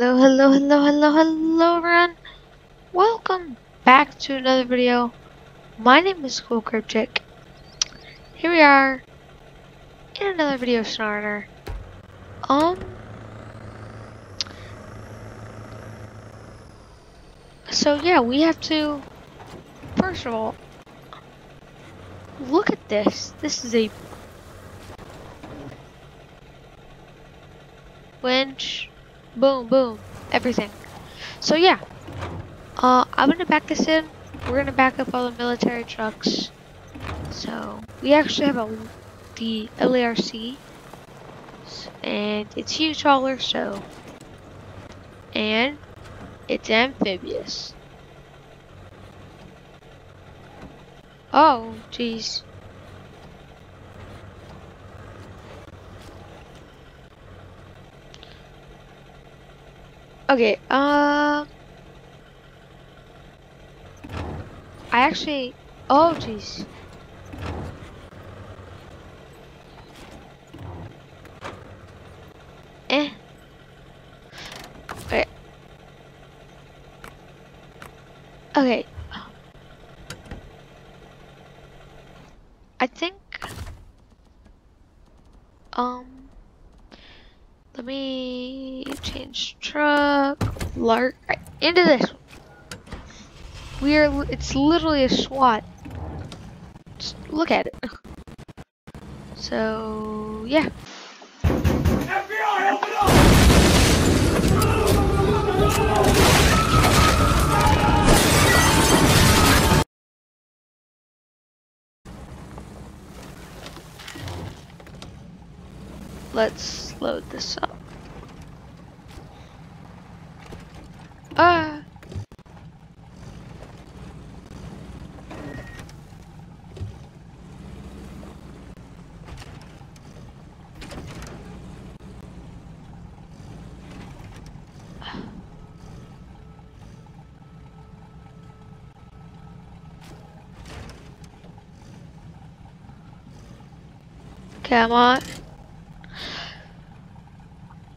Hello, hello, hello, hello, hello, everyone. Welcome back to another video. My name is Cool Cryptic. Here we are in another video starter. Um, so yeah, we have to. First of all, look at this. This is a winch boom, boom, everything. So yeah, uh, I'm gonna back this in. We're gonna back up all the military trucks. So we actually have a the LARC, and it's huge hauler. So and it's amphibious. Oh, jeez. Okay, um... I actually... Oh, jeez. Eh. Okay. Okay. I think... Um... Let me change truck, LARC, right, into this. We are, it's literally a SWAT. Just look at it. So, yeah. FBI, up! Let's load this up. Ah! Come on.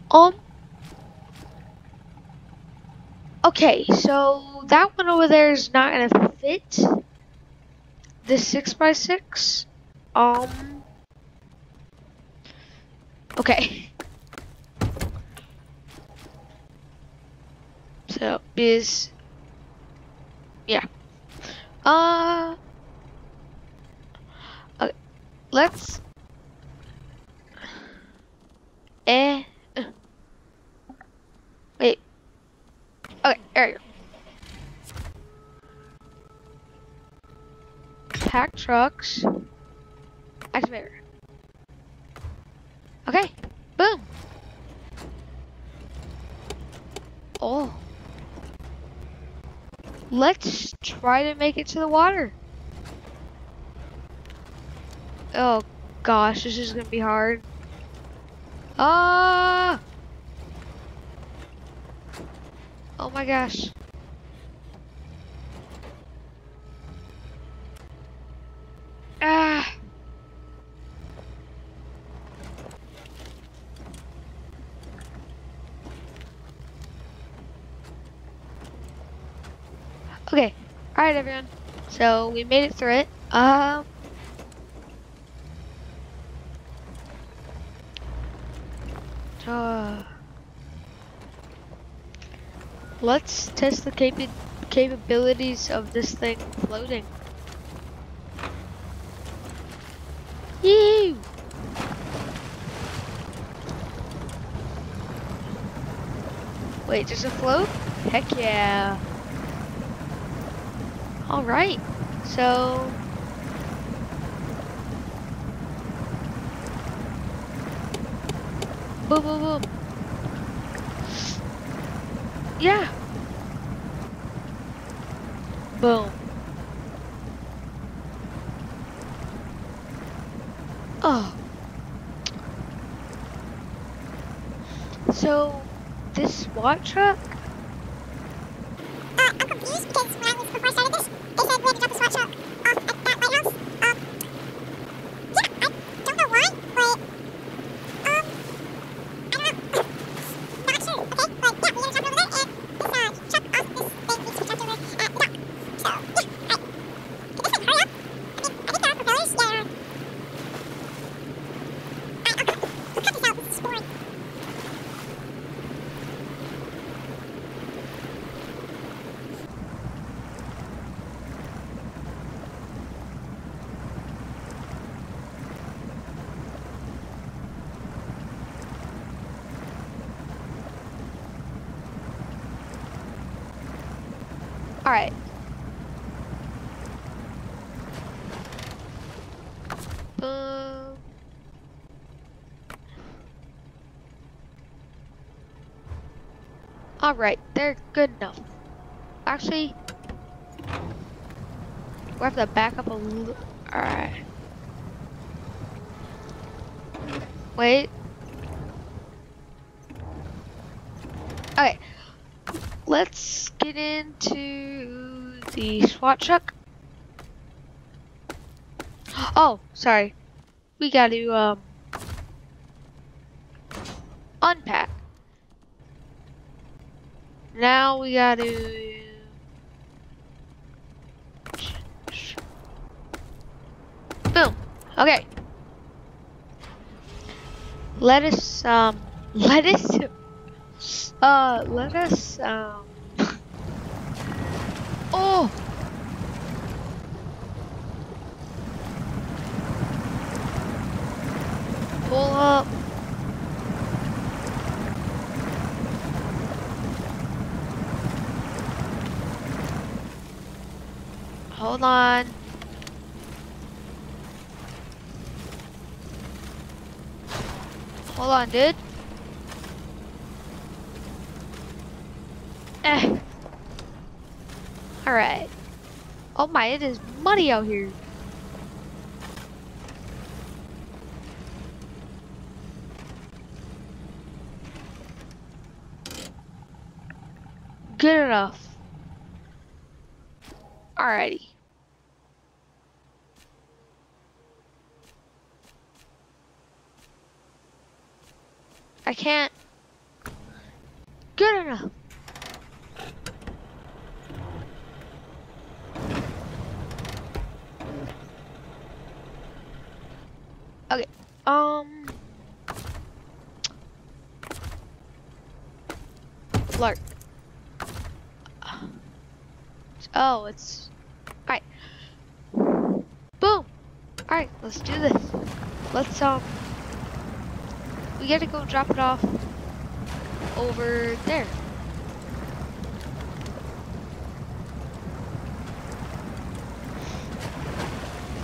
Um. Okay, so that one over there is not gonna fit. The six by six. Um. Okay. So is yeah. Uh. Okay. Let's. Eh. Wait. Okay, there you go. Pack trucks. Activator. Okay, boom. Oh. Let's try to make it to the water. Oh gosh, this is gonna be hard. Ah! Oh my gosh. Ah. Okay. Alright everyone. So we made it through it. Um uh, Let's test the capa capabilities of this thing floating. Yee! Wait, does it float? Heck yeah. Alright, so... Boom, boom, boom. Yeah. Boom. Oh. So, this SWAT truck? Uh, I'm confused because when I was, before I started this, they said we had to drop the SWAT truck off at that lighthouse. Um, yeah, I don't know why, but, um, I don't know. Not sure, okay? But yeah, we had to drop Alright. Boom. Um, Alright, they're good enough. Actually, we have to back up a little. Alright. Wait. Okay. Let's get into the SWAT truck. Oh, sorry. We gotta, um, unpack. Now we gotta... Boom. Okay. Let us, um, let us, uh, let us, um, oh! Pull up. Hold on. Hold on, dude. Eh. Alright. Oh my, it is muddy out here. Good enough. Alrighty. I can't. Good enough. Okay. Um. LARC. Oh, it's. Alright. Boom! Alright, let's do this. Let's, um. We gotta go drop it off over there.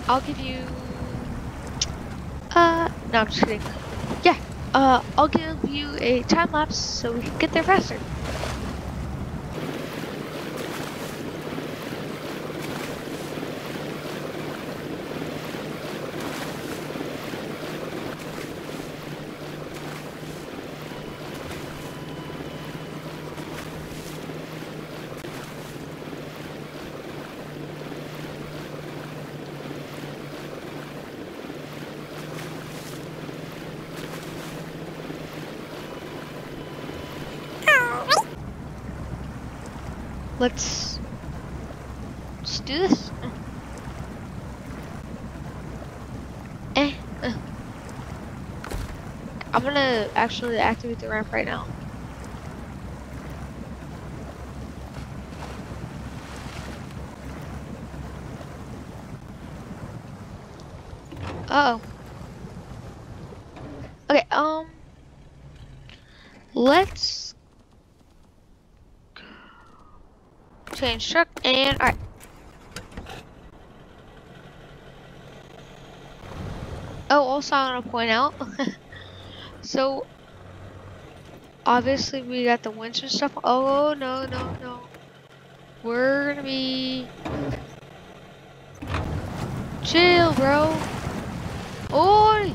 I'll give you. No, I'm just kidding. Yeah, uh, I'll give you a time lapse so we can get there faster. Let's let's do this. Eh. uh. I'm gonna actually activate the ramp right now. Uh oh. Okay, um let's change truck and alright. Oh, also I want to point out, so obviously we got the winter stuff. Oh no no no, we're gonna be chill, bro. Oi!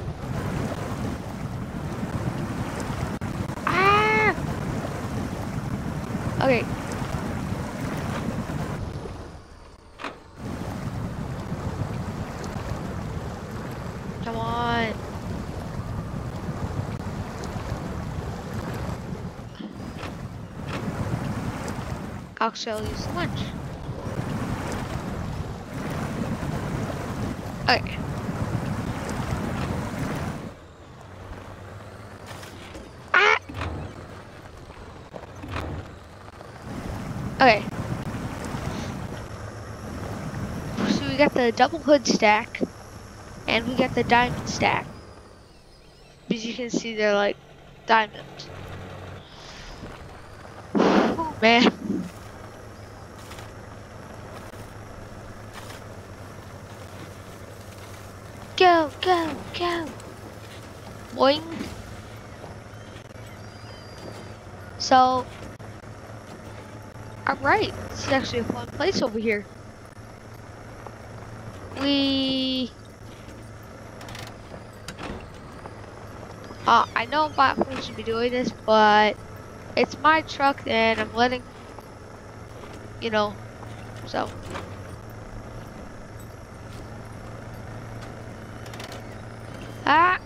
Ah! Okay. Come on. Use lunch. Okay. Ah! Okay. So we got the double hood stack. And we got the diamond stack. As you can see, they're like diamonds. Oh man. Boing. So, alright, this is actually a fun place over here. We... Uh, I know I'm not supposed to be doing this, but it's my truck and I'm letting, you know, so. Ah!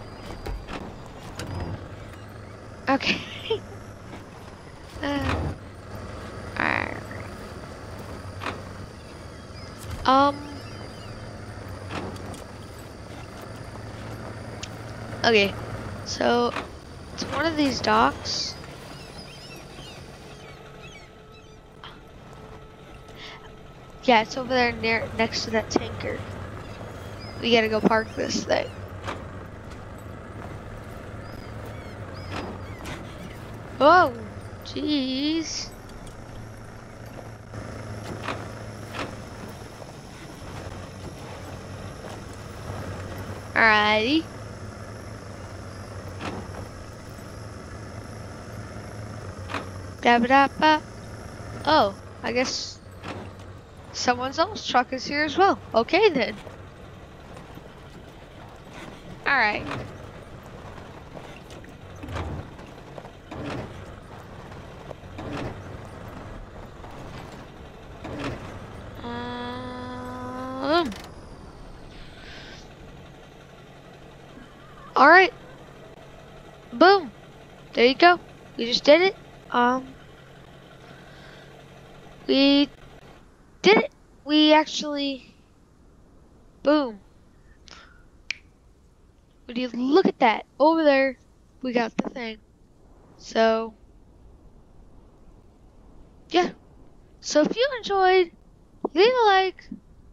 Okay. uh. Um. Okay, so it's one of these docks. Yeah, it's over there near next to that tanker. We gotta go park this thing. Oh, jeez. Alrighty. Dabba. Oh, I guess someone else's truck is here as well. Okay then. Alright. Um, Alright. Boom. There you go. We just did it. Um, we did it. We actually, boom. Would you look at that? Over there, we got the thing. So, yeah. So if you enjoyed, leave a like,